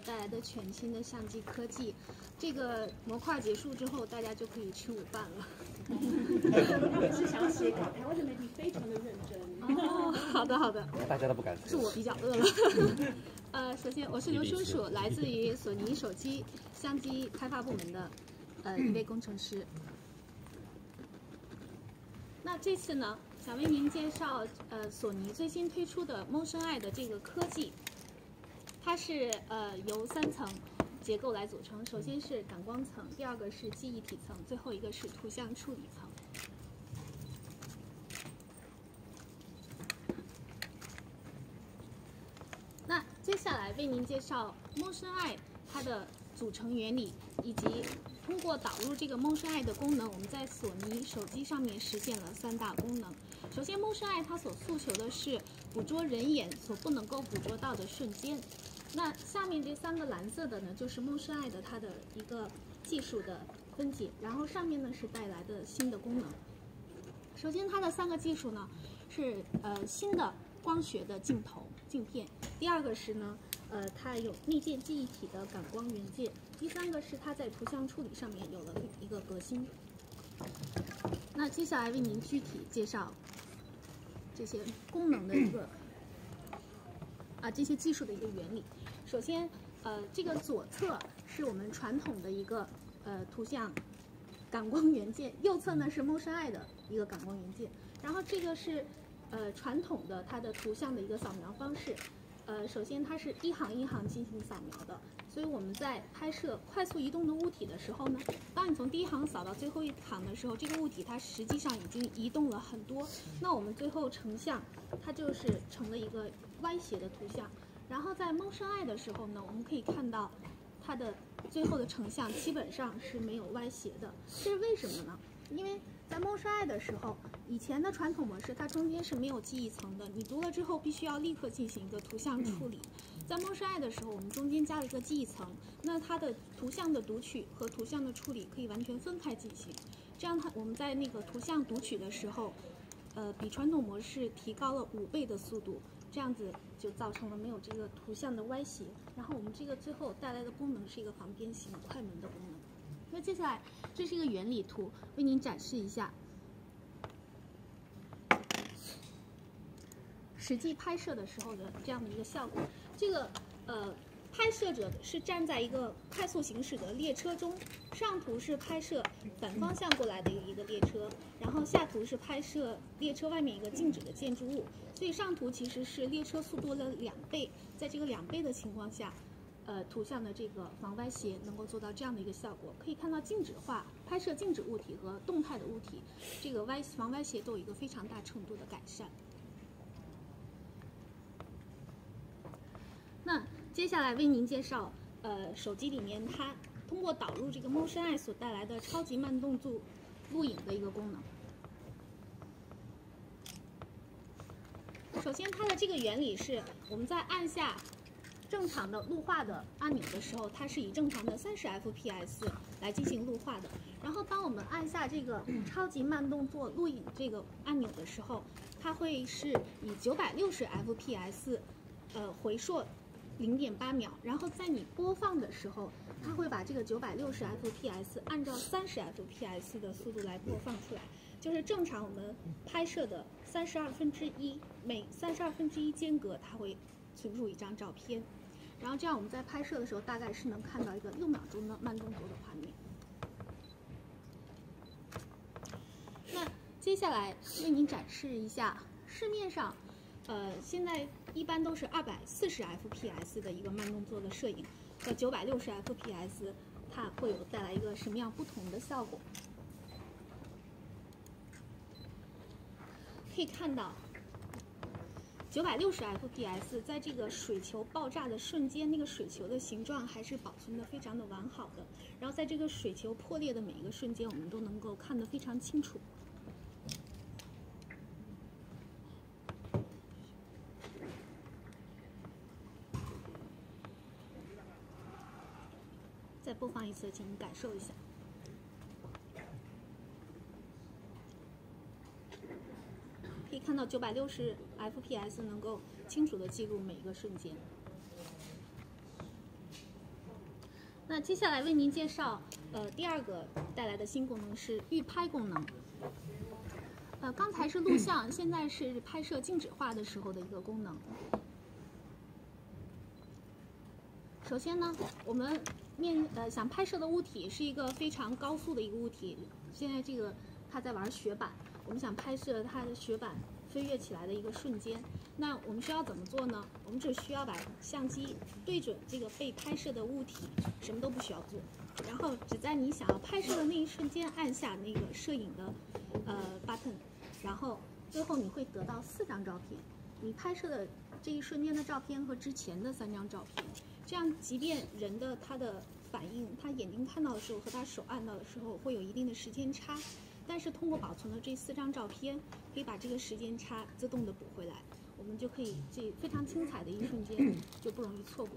所带来的全新的相机科技。这个模块结束之后，大家就可以吃午饭了。我是想写稿，台湾的媒体非常的认真。哦，好的好的。大家都不敢吃。是我比较饿了。呃，首先我是刘叔叔，来自于索尼手机相机开发部门的呃一位工程师。那这次呢，想为您介绍呃索尼最新推出的 Motion Eye 的这个科技，它是呃由三层结构来组成，首先是感光层，第二个是记忆体层，最后一个是图像处理层。那接下来为您介绍 Motion Eye 它的组成原理以及。通过导入这个 Motion Eye 的功能，我们在索尼手机上面实现了三大功能。首先，Motion Eye 它所诉求的是捕捉人眼所不能够捕捉到的瞬间。那下面这三个蓝色的呢，就是梦诗爱的它的一个技术的分解。然后上面呢是带来的新的功能。首先，它的三个技术呢是呃新的光学的镜头镜片。第二个是呢。呃，它有内建记忆体的感光元件。第三个是它在图像处理上面有了一个革新。那接下来为您具体介绍这些功能的一个啊这些技术的一个原理。首先，呃，这个左侧是我们传统的一个呃图像感光元件，右侧呢是 Motion Eye 的一个感光元件。然后这个是呃传统的它的图像的一个扫描方式。呃，首先它是一行一行进行扫描的，所以我们在拍摄快速移动的物体的时候呢，当你从第一行扫到最后一行的时候，这个物体它实际上已经移动了很多，那我们最后成像，它就是成了一个歪斜的图像。然后在 Motion Eye 的时候呢，我们可以看到它的最后的成像基本上是没有歪斜的，这是为什么呢？因为在 Motion Eye 的时候，以前的传统模式，它中间是没有记忆层的。你读了之后，必须要立刻进行一个图像处理。在 Motion Eye 的时候，我们中间加了一个记忆层，那它的图像的读取和图像的处理可以完全分开进行。这样，它我们在那个图像读取的时候，呃，比传统模式提高了五倍的速度。这样子就造成了没有这个图像的歪斜。然后我们这个最后带来的功能是一个防变形快门的功能。那接下来，这是一个原理图，为您展示一下实际拍摄的时候的这样的一个效果。这个呃，拍摄者是站在一个快速行驶的列车中，上图是拍摄反方向过来的一个列车，然后下图是拍摄列车外面一个静止的建筑物。所以上图其实是列车速度的两倍，在这个两倍的情况下。呃，图像的这个防歪斜能够做到这样的一个效果，可以看到静止化拍摄静止物体和动态的物体，这个歪防歪斜都有一个非常大程度的改善。那接下来为您介绍，呃，手机里面它通过导入这个 Motion Eye 所带来的超级慢动作录影的一个功能。首先，它的这个原理是我们在按下。正常的录画的按钮的时候，它是以正常的三十 FPS 来进行录画的。然后，当我们按下这个超级慢动作录影这个按钮的时候，它会是以九百六十 FPS，呃，回溯零点八秒。然后在你播放的时候，它会把这个九百六十 FPS 按照三十 FPS 的速度来播放出来，就是正常我们拍摄的三十二分之一，每三十二分之一间隔，它会存入一张照片。然后这样我们在拍摄的时候，大概是能看到一个六秒钟的慢动作的画面。那接下来为您展示一下市面上，呃，现在一般都是二百四十 FPS 的一个慢动作的摄影和九百六十 FPS，它会有带来一个什么样不同的效果？可以看到。九百六十 fps，在这个水球爆炸的瞬间，那个水球的形状还是保存的非常的完好的。然后在这个水球破裂的每一个瞬间，我们都能够看得非常清楚。再播放一次，请您感受一下。可以看到九百六十 fps 能够清楚的记录每一个瞬间。那接下来为您介绍，呃，第二个带来的新功能是预拍功能。呃，刚才是录像，现在是拍摄静止画的时候的一个功能。首先呢，我们面呃想拍摄的物体是一个非常高速的一个物体，现在这个他在玩雪板，我们想拍摄它的雪板飞跃起来的一个瞬间，那我们需要怎么做呢？我们只需要把相机对准这个被拍摄的物体，什么都不需要做，然后只在你想要拍摄的那一瞬间按下那个摄影的呃 button，然后最后你会得到四张照片，你拍摄的这一瞬间的照片和之前的三张照片。这样，即便人的他的反应，他眼睛看到的时候和他手按到的时候会有一定的时间差，但是通过保存的这四张照片，可以把这个时间差自动的补回来，我们就可以这非常精彩的一瞬间就不容易错过。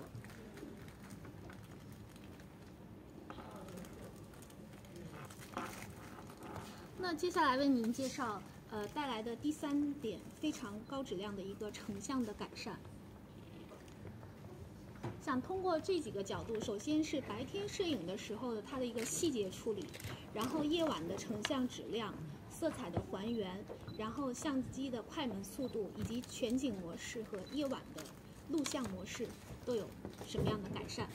那接下来为您介绍，呃，带来的第三点非常高质量的一个成像的改善。想通过这几个角度，首先是白天摄影的时候的它的一个细节处理，然后夜晚的成像质量、色彩的还原，然后相机的快门速度以及全景模式和夜晚的录像模式都有什么样的改善？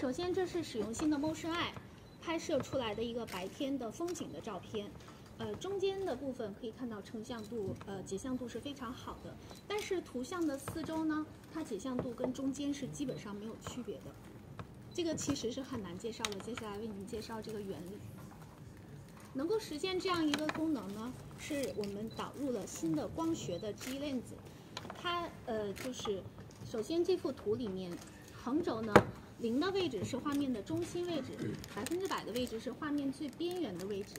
首先，这是使用新的 Motion Eye 拍摄出来的一个白天的风景的照片。呃，中间的部分可以看到成像度，呃，解像度是非常好的。但是图像的四周呢，它解像度跟中间是基本上没有区别的。这个其实是很难介绍的。接下来为您介绍这个原理。能够实现这样一个功能呢，是我们导入了新的光学的 G lens。它呃，就是首先这幅图里面，横轴呢，零的位置是画面的中心位置，百分之百的位置是画面最边缘的位置。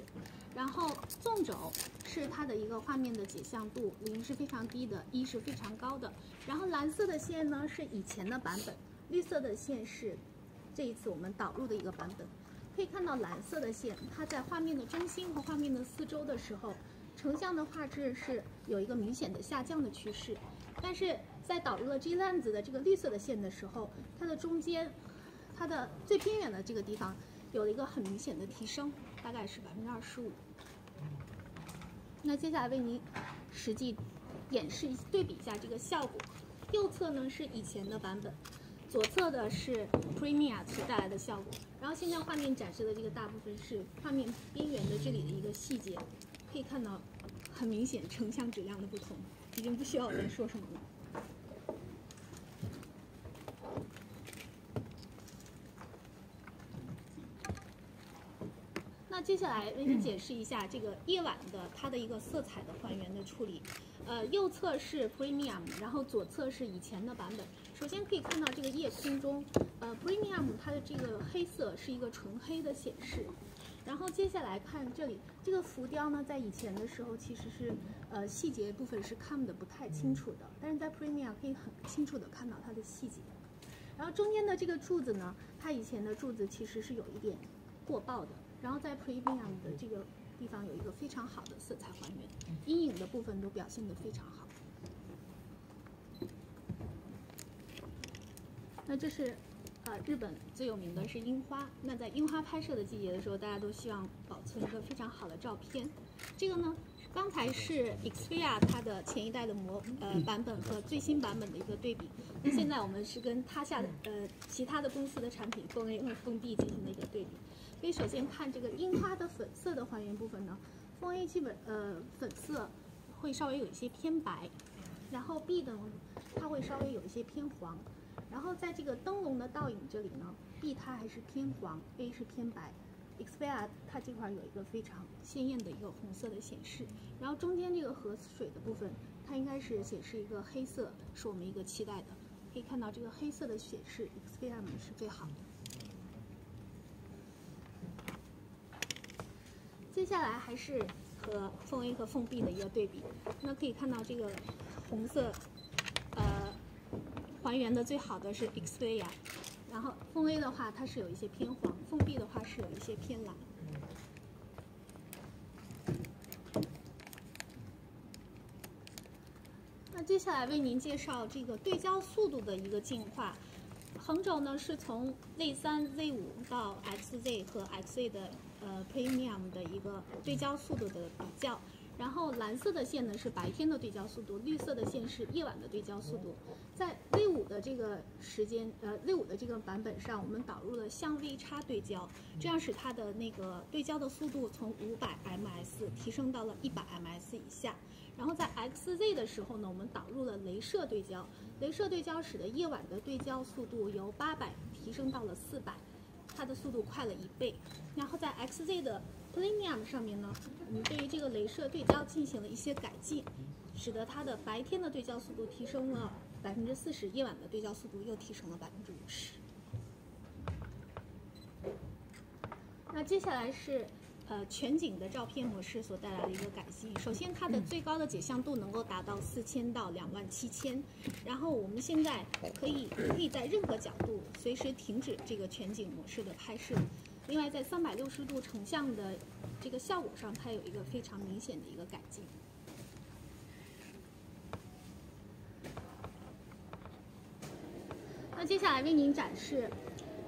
然后纵轴是它的一个画面的解像度，零是非常低的，一是非常高的。然后蓝色的线呢是以前的版本，绿色的线是这一次我们导入的一个版本。可以看到蓝色的线，它在画面的中心和画面的四周的时候，成像的画质是有一个明显的下降的趋势。但是在导入了 G Lens 的这个绿色的线的时候，它的中间，它的最边缘的这个地方有了一个很明显的提升，大概是百分之二十五。那接下来为您实际演示对比一下这个效果。右侧呢是以前的版本，左侧的是 Premiere 所带来的效果。然后现在画面展示的这个大部分是画面边缘的这里的一个细节，可以看到很明显成像质量的不同，已经不需要我再说什么了。接下来为您解释一下这个夜晚的它的一个色彩的还原的处理。呃，右侧是 Premium，然后左侧是以前的版本。首先可以看到这个夜空中，呃，Premium 它的这个黑色是一个纯黑的显示。然后接下来看这里，这个浮雕呢，在以前的时候其实是呃细节部分是看的不太清楚的，但是在 Premium 可以很清楚的看到它的细节。然后中间的这个柱子呢，它以前的柱子其实是有一点过曝的。然后在 Premium 的这个地方有一个非常好的色彩还原，阴影的部分都表现得非常好。那这是呃日本最有名的是樱花。那在樱花拍摄的季节的时候，大家都希望保存一个非常好的照片。这个呢，刚才是 Xperia 它的前一代的模呃版本和最新版本的一个对比。那现在我们是跟它下的呃其他的公司的产品风 A 和风 B 进行的一个对比。可以首先看这个樱花的粉色的还原部分呢，风 A 基本呃粉色会稍微有一些偏白，然后 B 的它会稍微有一些偏黄，然后在这个灯笼的倒影这里呢，B 它还是偏黄，A 是偏白，Xperia 它这块有一个非常鲜艳的一个红色的显示，然后中间这个河水的部分，它应该是显示一个黑色，是我们一个期待的，可以看到这个黑色的显示 Xperia 是最好的。接下来还是和凤 A 和凤 B 的一个对比，那可以看到这个红色，呃，还原的最好的是 Xperia，然后凤 A 的话它是有一些偏黄，凤 B 的话是有一些偏蓝。那接下来为您介绍这个对焦速度的一个进化。横轴呢是从 Z 三、Z 五到 XZ 和 XZ 的呃 Premium 的一个对焦速度的比较。然后蓝色的线呢是白天的对焦速度，绿色的线是夜晚的对焦速度。在 Z 五的这个时间，呃，Z 五的这个版本上，我们导入了相位差对焦，这样使它的那个对焦的速度从五百 ms 提升到了一百 ms 以下。然后在 XZ 的时候呢，我们导入了镭射对焦，镭射对焦使得夜晚的对焦速度由八百提升到了四百，它的速度快了一倍。然后在 XZ 的 Premium 上面呢，我们对于这个镭射对焦进行了一些改进，使得它的白天的对焦速度提升了百分之四十，夜晚的对焦速度又提升了百分之五十。那接下来是呃全景的照片模式所带来的一个改进。首先，它的最高的解像度能够达到四千到两万七千，然后我们现在可以可以在任何角度随时停止这个全景模式的拍摄。另外，在三百六十度成像的这个效果上，它有一个非常明显的一个改进。那接下来为您展示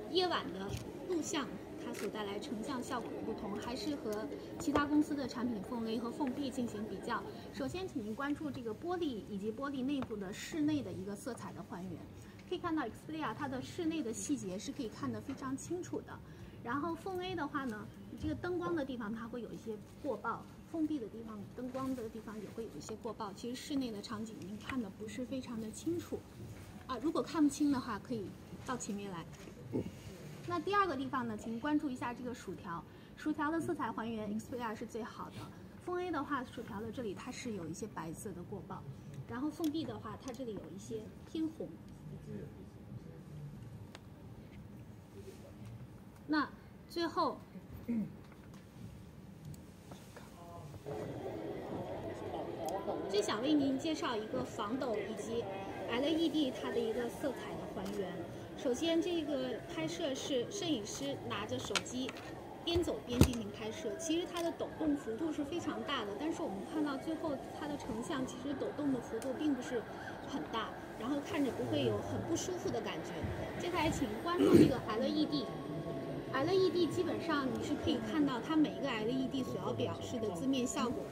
夜晚的录像，它所带来成像效果的不同，还是和其他公司的产品凤 A 和凤 B 进行比较。首先，请您关注这个玻璃以及玻璃内部的室内的一个色彩的还原。可以看到 Xperia 它的室内的细节是可以看得非常清楚的。然后凤 A 的话呢，这个灯光的地方它会有一些过曝，封闭的地方灯光的地方也会有一些过曝。其实室内的场景您看的不是非常的清楚，啊，如果看不清的话，可以到前面来。那第二个地方呢，请关注一下这个薯条，薯条的色彩还原 Xperia 是最好的。凤 A 的话，薯条的这里它是有一些白色的过曝，然后凤 B 的话，它这里有一些偏红。那最后，最想为您介绍一个防抖以及 LED 它的一个色彩的还原。首先，这个拍摄是摄影师拿着手机边走边进行拍摄，其实它的抖动幅度是非常大的，但是我们看到最后它的成像，其实抖动的幅度并不是很大，然后看着不会有很不舒服的感觉。接下来，请关注这个 LED。LED 基本上你是可以看到它每一个 LED 所要表示的字面效果，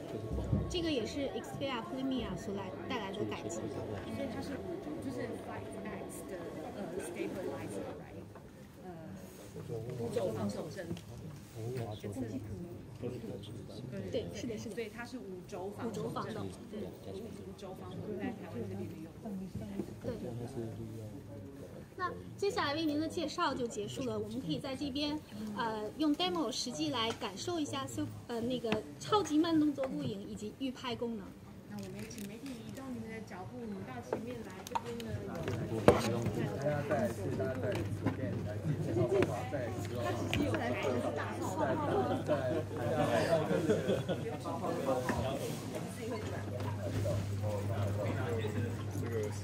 这个也是 Xperia Premium 所来带来的改进。所以它是就是 Five X 的呃 stabilizer，right？呃，五轴防守针。对，是的，是的。对，它是五轴防五轴防守，对，五轴防守在台湾这里的用。对。那接下来为您的介绍就结束了，我们可以在这边，呃，用 demo 实际来感受一下，so 呃那个超级慢动作录影以及预拍功能。那我们请媒体移动你们的脚步，我们到前面来，这边呢有。大家在是大家在这边来介绍的话，在十号，在在这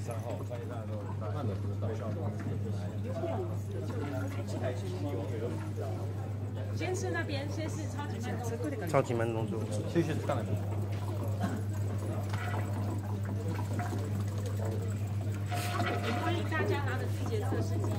三号，大。先是那边，先是超级慢动作。超级慢动作，谢谢，干了。欢迎大家拿着自己的测试机。